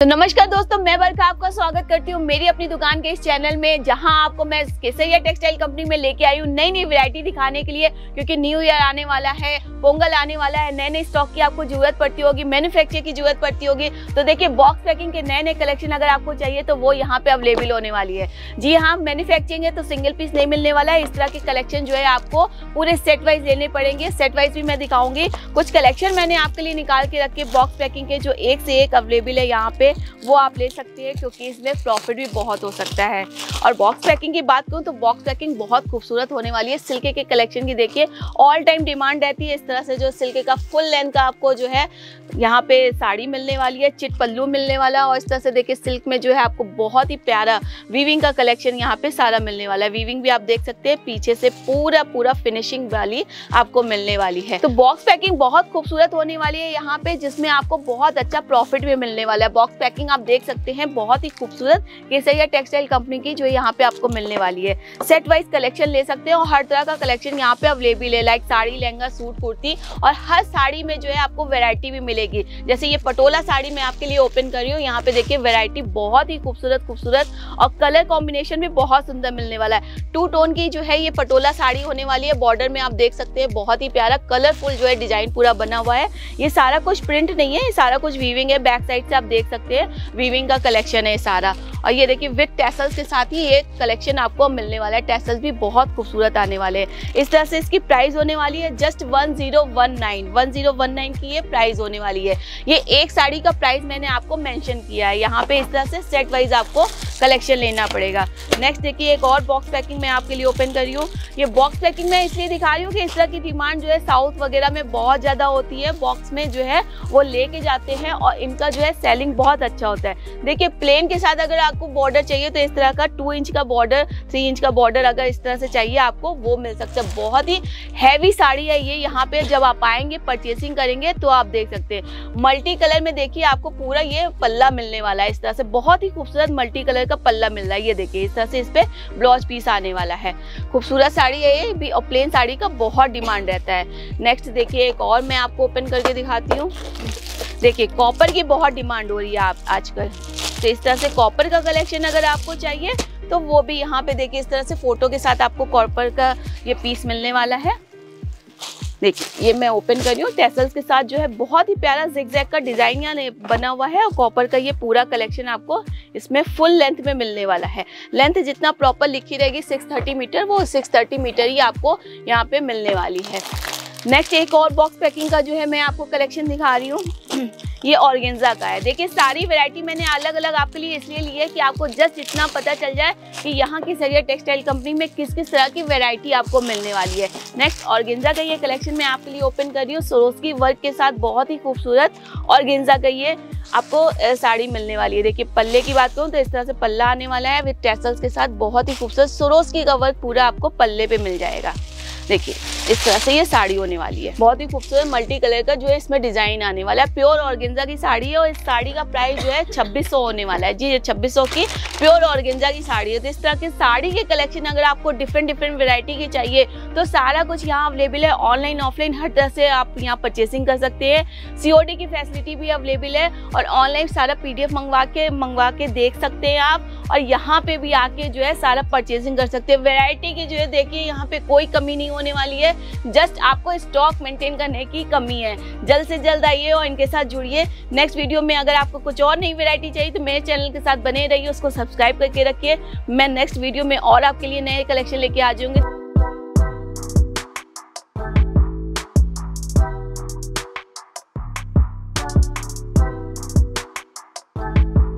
तो नमस्कार दोस्तों, मैं बरखा आपका स्वागत करती हूँ मेरी अपनी दुकान के इस चैनल में, जहाँ आपको मैं केसरिया टेक्सटाइल कंपनी में लेके आई हूँ नई नई वैरायटी दिखाने के लिए, क्योंकि न्यू ईयर आने वाला है, पोंगल आने वाला है नए नए स्टॉक की आपको ज़रूरत पड़ती होगी, मैन्युफैक्चर की ज़रूरत पड़ती होगी तो देखिए बॉक्स पैकिंग के नए नए कलेक्शन अगर आपको चाहिए तो वो यहाँ पे अवेलेबल होने वाली है। जी हाँ मैन्युफैक्चरिंग है तो सिंगल पीस नहीं मिलने वाला है, इस तरह के कलेक्शन जो है आपको पूरे सेट वाइज लेने पड़ेंगे, सेट वाइज भी मैं दिखाऊँगी। कुछ कलेक्शन मैंने आपके लिए निकाल के रखे, बॉक्स पैकिंग के जो एक से एक अवेलेबल है यहाँ पे वो आप ले सकते हैं, क्योंकि इसमें प्रॉफिट भी बहुत हो सकता है। और बॉक्स पैकिंग की बात करूँ तो बॉक्स पैकिंग बहुत खूबसूरत होने वाली है। सिल्के के कलेक्शन की देखिए ऑल टाइम डिमांड रहती है इस तरह से, जो सिल्के का फुल लेंथ का आपको जो है, यहाँ पे साड़ी मिलने वाली है चिट पल्लू मिलने वाला, और इस तरह से देखिए सिल्क में जो है आपको बहुत ही प्यारा वीविंग का कलेक्शन यहाँ पे सारा मिलने वाला है। वीविंग भी आप देख सकते हैं, पीछे से पूरा पूरा फिनिशिंग वाली आपको मिलने वाली है। तो बॉक्स पैकिंग बहुत खूबसूरत होने वाली है यहाँ पे, जिसमें आपको बहुत अच्छा प्रॉफिट भी मिलने वाला है। बॉक्स पैकिंग आप देख सकते हैं, बहुत ही खूबसूरत केसरिया टेक्सटाइल कंपनी की जो यहाँ पे आपको मिलने वाली है। सेट वाइज कलेक्शन ले सकते हैं और हर तरह का कलेक्शन यहाँ पे अवेलेबल है लाइक साड़ी, लहंगा, सूट, कुर्ती और हर साड़ी में जो है आपको वेरायटी भी मिलेगी। जैसे ये पटोला साड़ी मैं आपके लिए ओपन कर रही हूँ, यहाँ पे देखिए वेरायटी बहुत ही खूबसूरत खूबसूरत और कलर कॉम्बिनेशन भी बहुत सुंदर मिलने वाला है। टू टोन की जो है ये पटोला साड़ी होने वाली है बॉर्डर में आप देख सकते हैं, बहुत ही प्यारा कलरफुल जो है डिज़ाइन पूरा बना हुआ है। ये सारा कुछ प्रिंट नहीं है, ये सारा कुछ वीविंग है बैक साइड से आप देख सकते हैं। वीविंग का कलेक्शन है सारा। और ये देखिए विद टेसल्स के साथ ही ये कलेक्शन आपको मिलने वाला है। टेसल्स भी बहुत खूबसूरत आने वाले हैं। इस तरह से इसकी प्राइस होने वाली है just one zero one nine one zero one nine की ये प्राइस होने वाली है। ये एक साड़ी का प्राइस मैंने आपको मेंशन किया है। यहाँ पे इस तरह से सेट वाइज आपको कलेक्शन लेना पड़ेगा। नेक्स्ट देखिए, एक और बॉक्स पैकिंग मैं आपके लिए ओपन कर रही हूँ। ये बॉक्स पैकिंग मैं इसलिए दिखा रही हूँ कि इस तरह की डिमांड जो है साउथ वगैरह में बहुत ज़्यादा होती है। बॉक्स में जो है वो लेके जाते हैं और इनका जो है सेलिंग बहुत अच्छा होता है। देखिए प्लेन के साथ अगर आपको बॉर्डर चाहिए तो इस तरह का टू इंच का बॉर्डर थ्री इंच का बॉर्डर अगर इस तरह से चाहिए आपको, वो मिल सकता है। बहुत ही हैवी साड़ी है ये। यहाँ पे जब आप आएँगे परचेसिंग करेंगे तो आप देख सकते हैं। मल्टी कलर में देखिए, आपको पूरा ये पल्ला मिलने वाला है। इस तरह से बहुत ही खूबसूरत मल्टी कलर का पल्ला मिल रहा है। ये देखिए, इस तरह से इस पे ब्लाउज पीस आने वाला है। खूबसूरत साड़ी है ये, भी और प्लेन साड़ी का बहुत डिमांड रहता है। नेक्स्ट देखिए, एक और मैं आपको ओपन करके दिखाती हूँ। देखिए कॉपर की बहुत डिमांड हो रही है आप आजकल। तो इस तरह से कॉपर का कलेक्शन अगर आपको चाहिए तो वो भी यहाँ पे देखिए, इस तरह से फ़ोटो के साथ आपको कॉपर का ये पीस मिलने वाला है। देखिए, ये मैं ओपन कर रही हूँ। टेसल्स के साथ जो है, बहुत ही प्यारा जिगजैग का डिज़ाइन यहाँ बना हुआ है और कॉपर का ये पूरा कलेक्शन आपको इसमें फुल लेंथ में मिलने वाला है। लेंथ जितना प्रॉपर लिखी रहेगी 630 मीटर वो 630 मीटर ही आपको यहाँ पे मिलने वाली है। नेक्स्ट एक और बॉक्स पैकिंग का जो है, मैं आपको कलेक्शन दिखा रही हूँ। ये ऑर्गेन्जा का है। देखिए, सारी वैरायटी मैंने अलग अलग आपके लिए इसलिए ली है कि आपको जस्ट इतना पता चल जाए कि यहाँ की सरिया टेक्सटाइल कंपनी में किस किस तरह की वैरायटी आपको मिलने वाली है। नेक्स्ट ऑर्गेन्जा का ये कलेक्शन मैं आपके लिए ओपन कर रही हूँ। सरोस्की वर्क के साथ बहुत ही खूबसूरत ऑर्गेन्जा का ये आपको साड़ी मिलने वाली है। देखिए, पल्ले की बात करूँ तो इस तरह से पल्ला आने वाला है। विद टेसल्स के साथ बहुत ही खूबसूरत सरोस्की का वर्क पूरा आपको पल्ले पे मिल जाएगा। देखिए, इस तरह से ये साड़ी होने वाली है। बहुत ही खूबसूरत मल्टी कलर का जो है इसमें डिज़ाइन आने वाला है। प्योर ऑर्गेंजा की साड़ी है और इस साड़ी का प्राइस जो है छब्बीस होने वाला है। जी, ये छब्बीस की प्योर ऑर्गेंजा की साड़ी है। तो इस तरह की साड़ी के कलेक्शन अगर आपको डिफरेंट डिफरेंट वेरायटी की चाहिए तो सारा कुछ यहाँ अवेलेबल है। ऑनलाइन ऑफलाइन हर तरह से आप यहाँ परचेसिंग कर सकते हैं। सीओडी की फैसिलिटी भी अवेलेबल है और ऑनलाइन सारा पीडीएफ मंगवा के मंगवा के देख सकते हैं आप। और यहाँ पे भी आके जो है सारा परचेजिंग कर सकते हैं। वैरायटी की जो है देखिए, यहाँ पे कोई कमी नहीं होने वाली है। जस्ट आपको स्टॉक मेंटेन करने की कमी है। जल्द से जल्द आइए और इनके साथ जुड़िए। नेक्स्ट वीडियो में अगर आपको कुछ और नई वेरायटी चाहिए तो मेरे चैनल के साथ बने रहिए, उसको सब्सक्राइब करके रखिए। मैं नेक्स्ट वीडियो में और आपके लिए नए कलेक्शन लेके आ जाऊँगी।